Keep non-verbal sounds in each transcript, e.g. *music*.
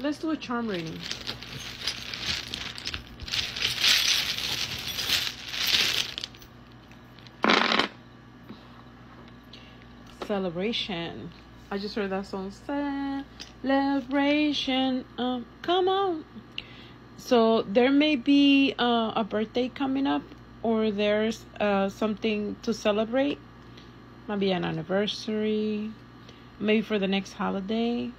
Let's do a charm reading. Celebration. I just heard that song. Celebration. Um, come on. So there may be uh, a birthday coming up, or there's uh, something to celebrate. Maybe an anniversary. Maybe for the next holiday.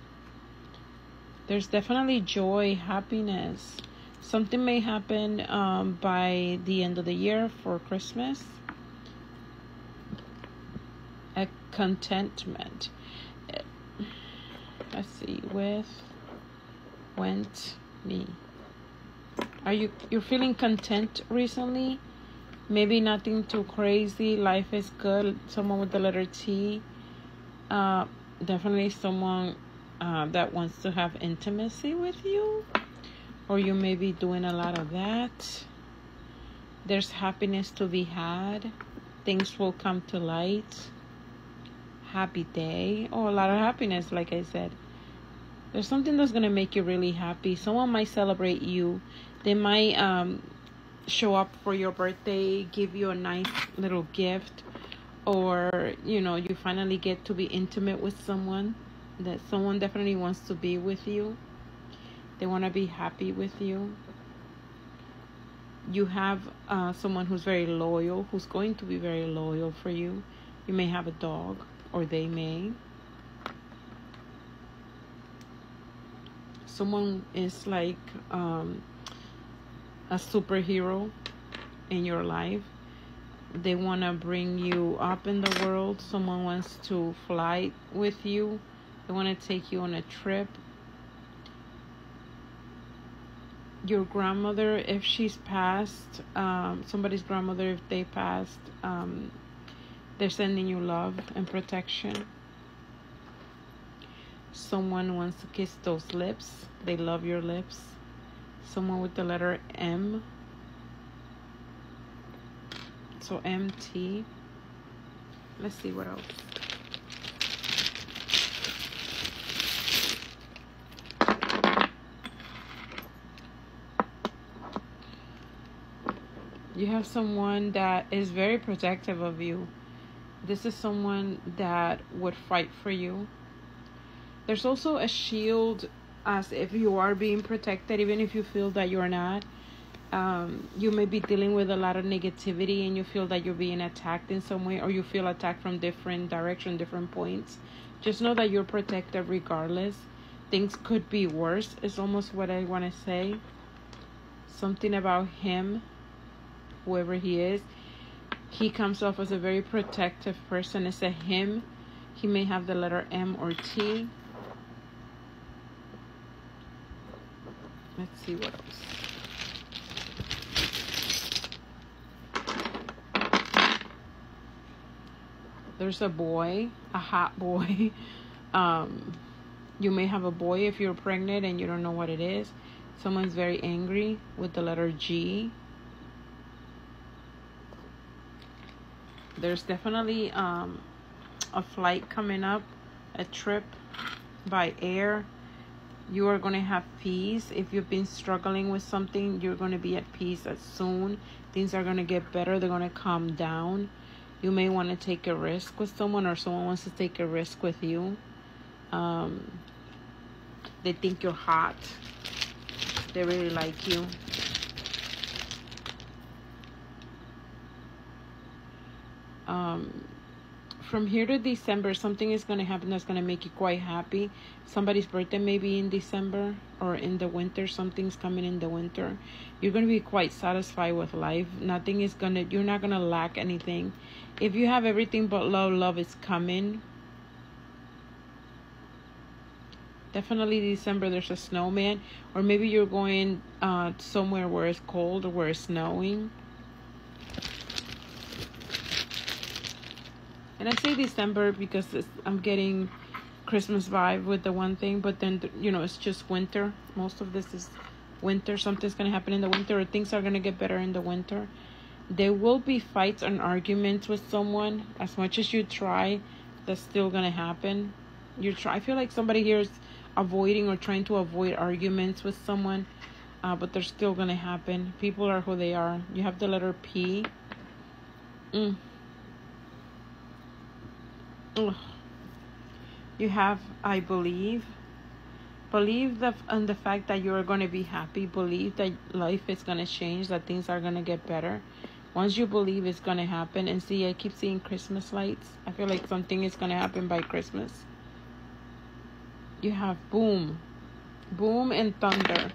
There's definitely joy, happiness. Something may happen um, by the end of the year for Christmas a contentment. Let's see, with went me. Are you you're feeling content recently? Maybe nothing too crazy. Life is good. Someone with the letter T. Uh, definitely someone uh, that wants to have intimacy with you, or you may be doing a lot of that. There's happiness to be had. Things will come to light happy day or a lot of happiness, like I said. There's something that's gonna make you really happy. Someone might celebrate you. They might um, show up for your birthday, give you a nice little gift, or you know, you finally get to be intimate with someone. That someone definitely wants to be with you. They want to be happy with you. You have uh, someone who's very loyal, who's going to be very loyal for you. You may have a dog or they may. Someone is like um, a superhero in your life. They want to bring you up in the world. Someone wants to fly with you. They want to take you on a trip. Your grandmother, if she's passed, um, somebody's grandmother, if they passed, um, they're sending you love and protection. Someone wants to kiss those lips. They love your lips. Someone with the letter M. So MT. Let's see what else. You have someone that is very protective of you this is someone that would fight for you. There's also a shield as if you are being protected, even if you feel that you're not. Um, you may be dealing with a lot of negativity and you feel that you're being attacked in some way or you feel attacked from different direction different points just know that you're protected regardless things could be worse is almost what i want to say something about him whoever he is he comes off as a very protective person. It's a him. He may have the letter M or T. Let's see what else. There's a boy, a hot boy. *laughs* Um, you may have a boy if you're pregnant and you don't know what it is. Someone's very angry with the letter G. there's definitely um, a flight coming up, a trip by air. You are going to have peace. If you've been struggling with something, you're going to be at peace as soon. Things are going to get better. They're going to calm down. You may want to take a risk with someone, or someone wants to take a risk with you. Um, they think you're hot. They really like you. Um, from here to December, something is going to happen that's going to make you quite happy. Somebody's birthday may be in December or in the winter. Something's coming in the winter. You're going to be quite satisfied with life. Nothing is going to, you're not going to lack anything. If you have everything but love, love is coming. Definitely December, there's a snowman. Or maybe you're going uh, somewhere where it's cold or where it's snowing and I say December because I'm getting Christmas vibe with the one thing, but then you know it's just winter. Most of this is winter. Something's gonna happen in the winter, or things are gonna get better in the winter. There will be fights and arguments with someone. As much as you try, that's still gonna happen. You try. I feel like somebody here is avoiding or trying to avoid arguments with someone, uh, but they're still going to happen. People are who they are. You have the letter P. Mm. You have I believe. Believe the, in the fact that you're going to be happy. Believe that life is going to change, that things are going to get better. Once you believe it's going to happen, and see, I keep seeing Christmas lights. I feel like something is going to happen by Christmas. You have boom, boom, and thunder.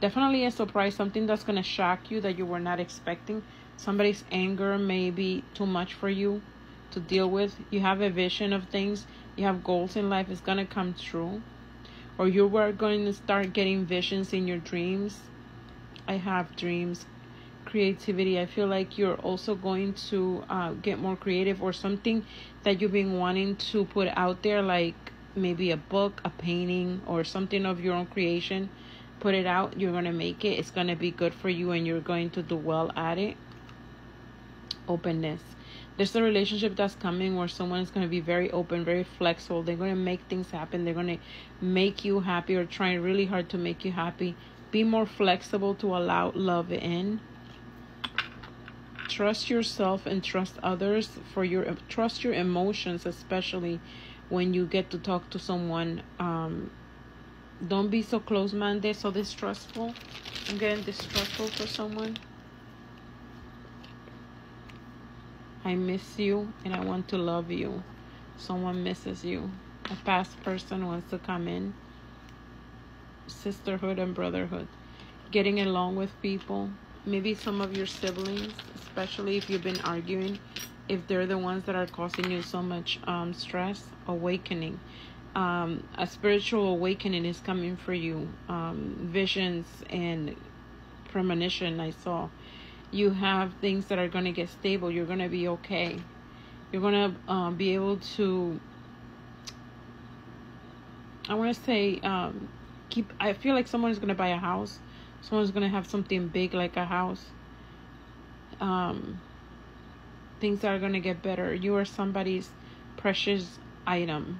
Definitely a surprise, something that's going to shock you that you were not expecting. Somebody's anger may be too much for you to deal with. You have a vision of things, you have goals in life, it's going to come true or you are going to start getting visions in your dreams. I have dreams. Creativity. I feel like you're also going to uh, get more creative or something that you've been wanting to put out there, like maybe a book, a painting, or something of your own creation. Put it out. You're going to make it. It's going to be good for you and you're going to do well at it. Openness there's a relationship that's coming where someone is going to be very open, very flexible. They're going to make things happen. They're going to make you happy or trying really hard to make you happy. Be more flexible to allow love in. Trust yourself and trust others for your trust your emotions, especially when you get to talk to someone. Um, don't be so close-minded, so distrustful. I'm getting distrustful for someone. I miss you and I want to love you. Someone misses you. A past person wants to come in. Sisterhood and brotherhood. Getting along with people. Maybe some of your siblings, especially if you've been arguing, if they're the ones that are causing you so much um, stress. Awakening. Um, a spiritual awakening is coming for you. Um, visions and premonition I saw you have things that are going to get stable. You're going to be okay. You're going to um, be able to, I want to say, um, keep, I feel like someone's going to buy a house. Someone's going to have something big like a house. Um, things are going to get better. You are somebody's precious item.